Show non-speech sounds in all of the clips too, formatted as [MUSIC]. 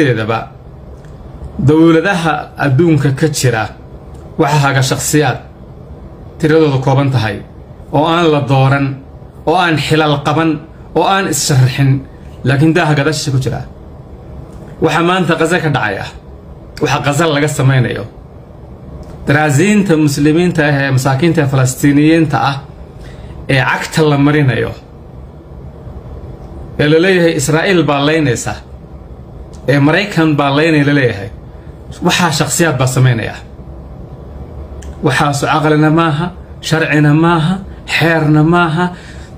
sideedaba dowladaha adduunka ka jira waxaa haga shakhsiyaad tiradoodu kooban tahay oo aan la dooran oo aan xilal qaban oo aan is-sharaxin laakiin daaha gadashiisa ku jira. Waxaa maanta qaza ka dhacaya waxaa qaza laga samaynayo daraasiinta muslimiinta ah ee masaakiinta falastiiniyiinta ah ee cagta la marinayo ee la leeyahay israa'iil baa laynaysa ee maraykan baa laynay la leeyahay. Waxaa shakhsiyaad baa samaynaya waxaasu caqlina maaha sharcina maaha xeerna maaha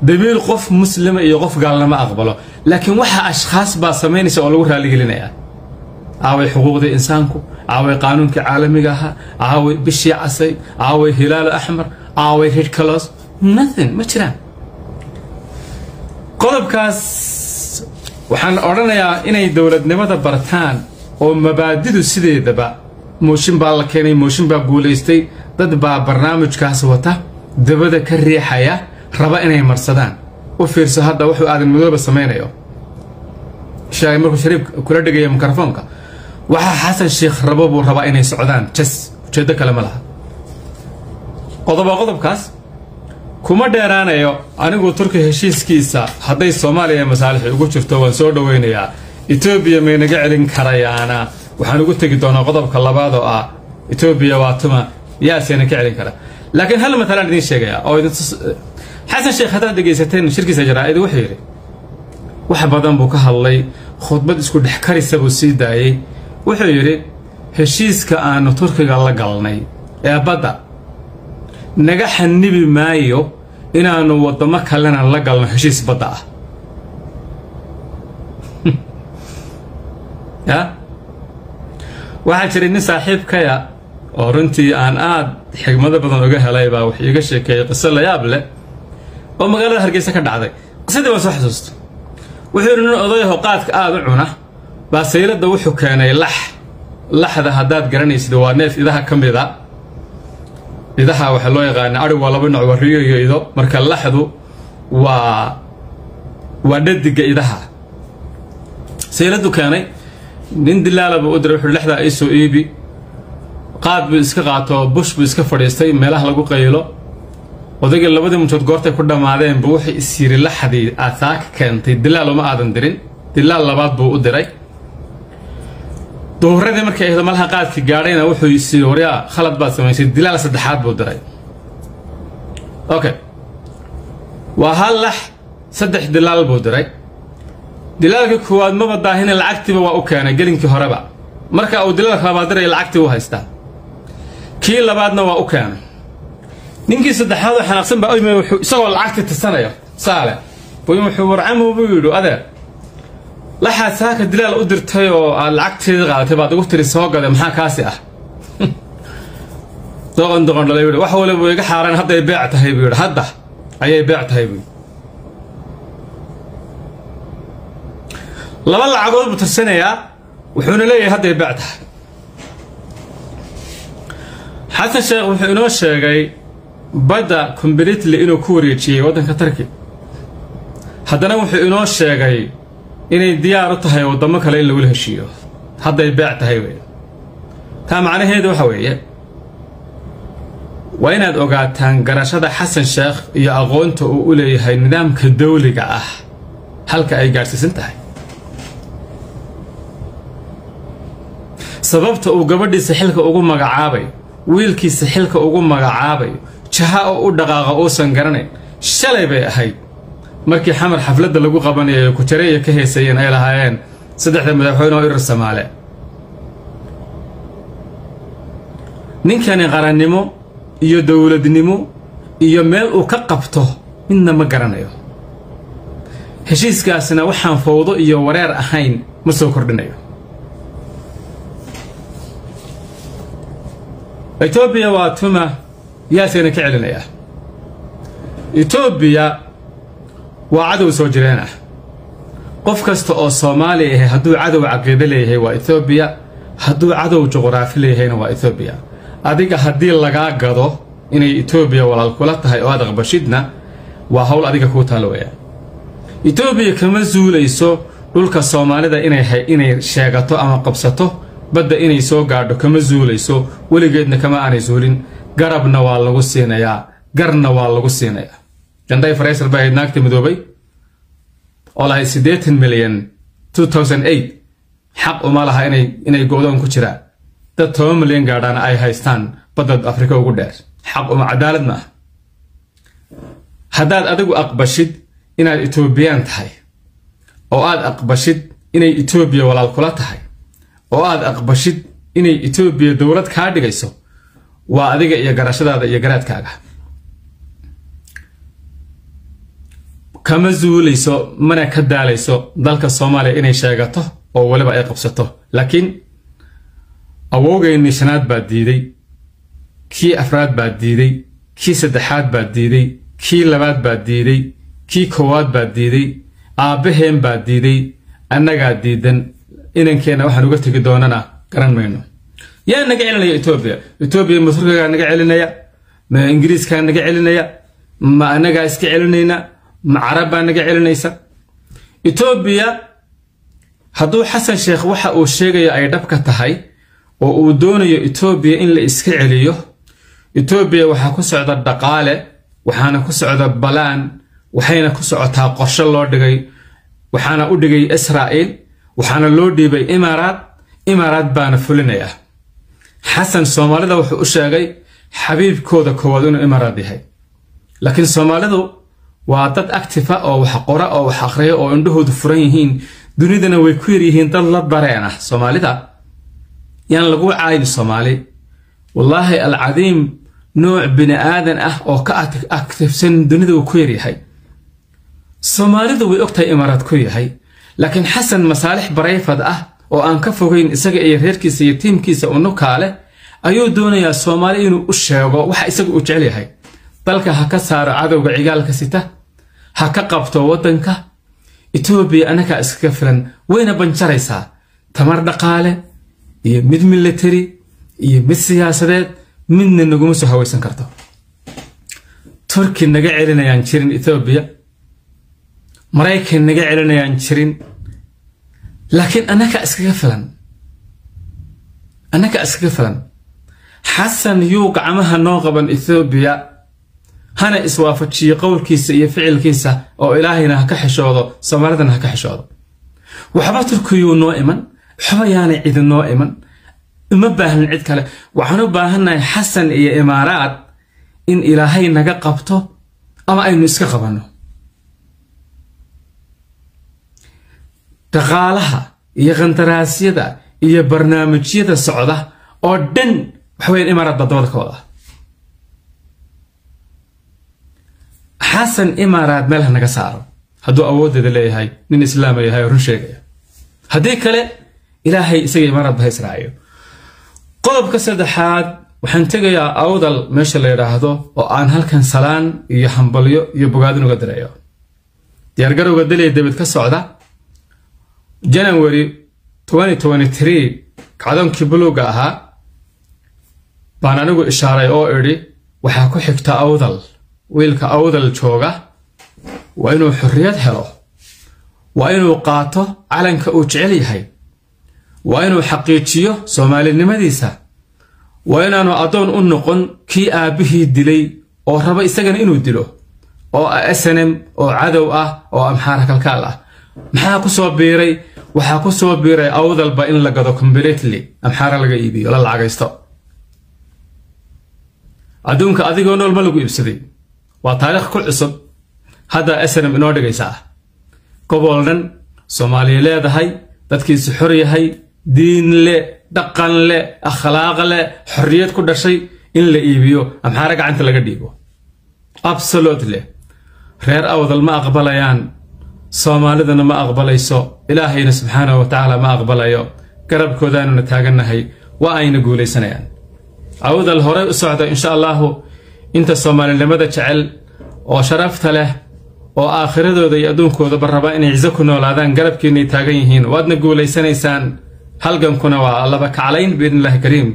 dabiil qof muslima iyo qof gaalnama aqbalo. Laakiin waxaa ashkhaas baa samaynaysa oo lagu raaligelinaya aaway xuquuqdii insaanku aaway qaanuunkii caalamiga ahaa aaway bishii casay aaway hilaalo axmar aaway ridkalos nothing ma jiraan. Qodobkaas waxaan odhanayaa inay dowladnimada bartaan oo mabaadidu sideedaba. Mooshin baa la keenay mooshin baa guulaystay. Dad baa barnaamijkaas wata dabada ka riixaya raba inay marsadaan. U fiirso hadda wuxuu aadan madooba samaynayo sheegay markuu shariif kula dhegaya mikrofoonka waxaa xasan sheikh rabo buu rabaa inay socdaan. Jas ujeeddo kale ma laha. Qodoba qodobkaas kuma dheeraanayo anigu turki heshiiskiisa. Hadday soomaaliya masaalixi ugu jirto waan soo dhowaynayaa etoobiya maynaga celin karayaana waxaan ugu tegi doonaa qodobka labaad oo ah etoobiya waa tuma yaasena ka celin kara laakiin hal matalaan idiin sheegaya oo xasan sheekh haddaad dhegaysateen shirkiisa jaraa'id wuxuu yidhi wax badan buu ka hadlay khudbad isku dhex karisa buu sii daayey wuxuu yidhi heshiiska aanu turkiga la galnay ee badda naga xanibi maayo inaannu waddamo kalena la galno heshiis badda ah. [LAUGHS] Ya? Waxaa jiray nin saaxiibkaya oo runtii aan aad xigmado badan uga helay baa wax iiga sheekeeyey qiso layaab leh oo magaalada hargeysa ka dhacday. Qisadii waan soo xasuusta wuxuu yidhi nin odayaho qaadka aada u cuna baa sayladda wuxuu keenay lax. Laxda haddaad garanaysid waa neef idaha ka mida idaha waxaa loo yaqaana adhig waa laba nooc waa riyo iyo ido. Marka laxdu waa waa dhadiga idaha. Sayladdu keenay nin dilaala buu u diray wuxuu lexdaa ii soo iibi. Qaad buu iska qaato bush buu iska fadhiistay meelaha lagu qaylo odaygii labadii muntood goortay ku dhammaadeen buu wuxuu is yiri laxdii aad saaka keentay dilaal uma aadan dirin. Dilaal labaad buu u diray duhuradii markay ahdo malaha qaadkii gaadhayna wuxuu isiri waryaa khalad baad samaysay dilaal saddexaad buu diray. Okay waa hal lax saddex dilaal buu diray. Dilaalkii koowaad maba daahine lacagtiiba waa u keenay gelinkii horeba. Marka uu dilaalka labaad diraya lacagtii u haystaa. Kii labaadna waa u keenay. Ninkii saddexaad oo xanaaqsan baa oyme wuxuu isagoo lacagtii tirsanayo saale. Buu wuxuu warcamu buu yidhi adeer laxaad saaka dilaal u dirtay oo aad lacagteedii qaadatay baad igu tiri soo gade maxaa kaasi ah? [LAUGHS] Doqon doqon dhalay buu wax waliba iga xaaraan hadday beec tahay buu yidhi. Hadda ayay beec tahay buu laba lacagood buu tirsanayaa wuxuuna leeyahay hadday beec tahay. Xasan sheekh wuxuu inoo sheegay badda comberitly inuu ku wareejiyey waddanka tarki haddana wuxuu inoo sheegay inay diyaar u tahay waddamo kale in lagula heshiiyo. Hadday beec tahay wey taa macnaheedu waxa weeye waa inaad ogaataan garashada xasan sheekh iyo aqoonta uu u leeyahay nidaamka dawliga ah halka ay gaadhsiisan tahay. Sababta uu gabadhiisa xilka ugu magacaabay wiilkiisa xilka ugu magacaabayo jaha oo u dhaqaaqa uusan garanayn shalay bay ahayd markii xamar xafladda lagu qabanayay ku jareeya ka heesayeen ay lahaayeen saddexda madaxweyne oo irir samaale ninkani qarannimo iyo dowladnimo iyo meel uu ka qabto midna ma garanayo. Heshiiskaasina waxaan fowdo iyo wareer ahayn ma soo kordhinayo. Etoobiya waa tuma yaasayna ka celinayaa etoobiya waa cadow soo jireen ah qof kasta oo soomaali ahay hadduu cadow caqiido leeyahay waa etoobiya hadduu cadow juqraafi leeyahayna waa etoobiya adiga haddii lagaa gado inay etoobiya walaal kula tahay oo aad aqbashidna waa hawl adiga kuu taalo weeyaan. Etoobiya kama suulayso dhulka soomaalida inay sheegato ama qabsato badda inay soo gaadho kama zuulayso weligeedna kama aanay zuulin. Garabna waa lagu siinayaa garna waa lagu siinayaa janday faraysal baa ahayd naagta midoobay oo lahayd siddeetan milyan two thousand eight. Xaq uma laha inay inay go-doon ku jiraan dad toban milyan gaadhaana ay haystaan badda afrika ugu dheer. Xaq uma cadaalad ma ah haddaad adigu aqbashid inaad etoobiyaan tahay oo aad aqbashid inay etoobiya walaal kula tahay oo aad aqbashid inay etoobiya dowlad kaa dhigayso waa adiga iyo garashadaada iyo garaadkaaga kama zuulayso mana ka daalayso dalka soomaaliya inay sheegato oo weliba ay qabsato. Laakiin awowgeennii shanaad baa diiday kii afraad baa diiday kii saddexaad baa diiday kii labaad baa diiday kii koowaad baa diiday aabbaheen baa diiday annagaa diidan inankeenna waxaan uga tegi doonana garan mayno. Yaa naga celinaya etoobiya etoobiya ma turkigaa naga celinaya? Ma ingiriiskaa naga celinaya? Ma annagaa iska celinayna ma carab baa naga celinaysa. Etoobiya hadduu xasan sheekh waxa uu sheegayo ay dhabka tahay oo uu doonayo etoobiya in la iska celiyo etoobiya waxaa ku socda dhaqaale waxaana ku socda balaan waxayna ku socotaa qorshe loo dhigay waxaana u dhigay israa'iil waxaana loo dhiibay imaaraad imaaraad baana fulinaya xasan soomaalida wuxuu u sheegay xabiibkooda koowaad inuu imaaraad yahay. Laakiin soomaalidu waa dad actifa oo wax qora oo wax akhriya oo indhahoodu furan yihiin. Dunidana way ku yaryihiin dad la dareen ah soomaalida. Yaan lagu caayin soomaali. Wallaahi alcadiim nooc bini aadan ah oo ka aktifsan dunida uu ku yaryahay soomaalidu way ogtahay imaaraad ku yahay. Laakiin xasan masaalix barayfad ah oo aan ka fogayn isaga iyo reerkiisa iyo tiimkiisa unukaale ayuu doonayaa soomaali inuu u sheego waxa isaga uu jecel yahay dalka ha ka saaro cadowga cigaalka sita ha ka qabto waddanka. Etoobiya annagaa iskaga filan wayna banjaraysaa tamar dhaqaale iyo mid military iyo mid siyaasadeed midna naguma soo hawaysan karto. Turki naga celinayaan jirin etoobiya maraykan naga celinayaan jirin. Laakiin annagaa iskaga filan annagaa iskaga filan. Xasan yuu gacmaha noo qaban ethoobiya hana iswaafajiyo qowlkiisa iyo ficilkiisa oo ilaahayna ha ka xishoodo soomaalidana ha ka xishoodo. Waxba turkiyuu noo iman waxba yaanay cidi noo iman. Uma baahnin cid kale. Waxaan u baahannahay xasan iyo imaaraad in ilaahay naga qabto ama aynu iska qabanno. Dhaqaalaha iyo qandaraasyada iyo barnaamijyada socda oo dhan waxaweyan imaaraad baa dabada ka wada xasan imaaraad meel ha naga saaro. Hadduu awooddeeda leeyahay nin islaama yahay run sheegaya. Haddii kale ilaahay isaga imaaraad ba ha israaciyo qodobka saddexaad waxaan tegayaa awdal meesha la yidhaahdo oo aan halkan salaan iyo hambalyo iyo bogaadin uga direeyo. Diyaargarowga daliya debed ka socda january kacdoonkii buluugga ahaa baan anigu ishaaray oo idhi waxaa ku xigta awdal wiilka awdal jooga waa inuu xorriyad helo waa inuu qaato calanka uu jecel yahay waa inuu xaqiijiyo soomaalinimadiisa waa inaanu addoon u noqon kii aabbihii dilay oo raba isagana inuu dilo oo snm oo cadow ah oo amxaara kalkaal ah. Maxaa ku soo biiray? Waxaa ku soo biiray awdalba in la gado completely amxaara laga iibiyo la lacagaysto. Adduunka adigoo nool ma lagu iibsaday waa taariikh ku cusub. Hadda snm inoo dhigaysaa. Gobol dhan soomaaliya leedahay dadkiisu xor yahay diin le dhaqan le akhlaaq le xorriyad ku dhashay in la iibiyo amxaara gacanta laga dhiibo. Absolutely reer awdal ma aqbalayaan. Soomaaliduna ma aqbalayso. Ilaahayna subxaanahu wa tacaala ma aqbalayo. Garabkoodaanuna taagannahay. Waa ayna guulaysanayaan. Awdal horey u socda insha allahu inta soomaalinimada jecel oo sharafta leh oo aakhiradooda iyo adduunkoodaba raba inay ciso ku noolaadaan garabkiinay taagan yihiin. Waadna guulaysanaysaan. Halgankuna waa laba kaclayn biidnillahi kariim.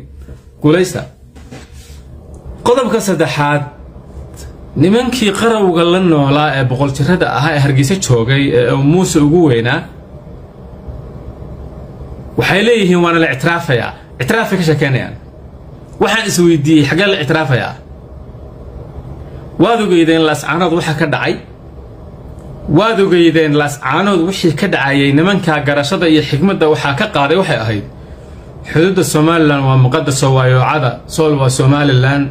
Guulaysta. Qodobka saddexaad. Nimankii qarawga la noolaa ee boqol jirada ahaa ee hargeysa joogay ee muuse ugu weynaa waxay leeyihiin waana la ictiraafayaa. Ictiraafay ka sheekeynayaan. Waxaan isweydiiyey xaggee la ictiraafayaa waad ogeydeen laascaanood waxa ka dhacay. Waad ogeydeen laascaanood wixii ka dhacayay nimankaa garashada iyo xigmadda waxaa ka qaaday waxay ahayd. Xuduudda somalilan waa muqadaso waayoocada sool waa somalilan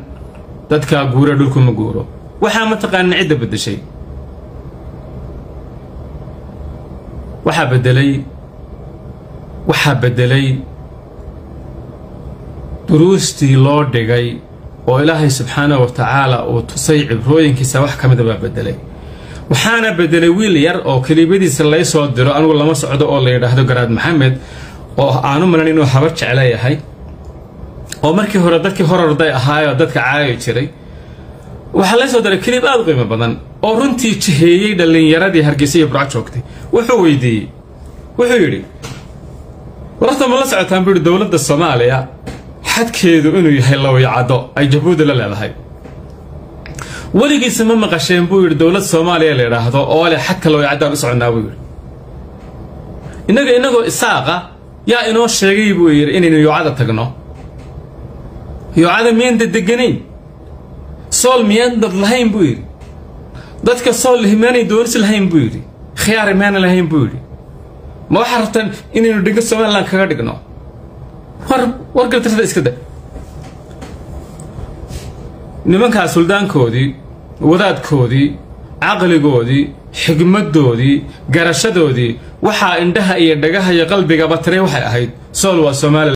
dadkaa guura dhulku ma guuro. Waxaa mataqaanin cidda beddeshay? Waxaa beddelay? Waxaa beddelay? Duruustii loo dhigay oo ilaahay subxaanahu wa tacaala uu tusay cibrooyinkiisa wax ka mida baa beddelay. Waxaana beddelay wiil yar oo kelibadiisa lay soo diro anigu lama socdo oo la yidhaahdo garaad maxamed oo aanu malan inuu habar jecla yahay. Oo markii hore dadkii hororday ahaayoo dadka caayi jiray waxaa lay soo diray kelib aad u qiimo badan oo runtii jiheeyey dhallinyaradii hargeysa iyo burco joogtay. Wuxuu weydiiyey wuxuu yidhi wararta ma la socotaan? Buu yidhi dowladda soomaaliya xadkeedu inuu yahay lawyacaddo ay jabuuti la leedahay. Weligiisa ma maqasheen buu yidhi dowlad soomaaliya la yidhaahdo oo leh xadka lawyacadaan u soconnaa buu yidhi. Innaga innagoo isaaqa yaa inoo sheegay buu yidhi inaynu yoocada tagno. Yoocada miyaan dadeganayn sool miyaan dad lahayn buu yidhi. Dadka sool miyaanay doonis lahayn buu yidhi. Khiyaar miyaana lahayn buu yidhi. Ma waxaa rabtaan inaynu dhigno somalilan kaga dhigno war wargartirada iska da nimankaa suldaankoodii wadaadkoodii caqligoodii xigmaddoodii garashadoodii waxaa indhaha iyo dhagaha iyo qalbigaba tiray waxay ahayd. Sool waa somalilan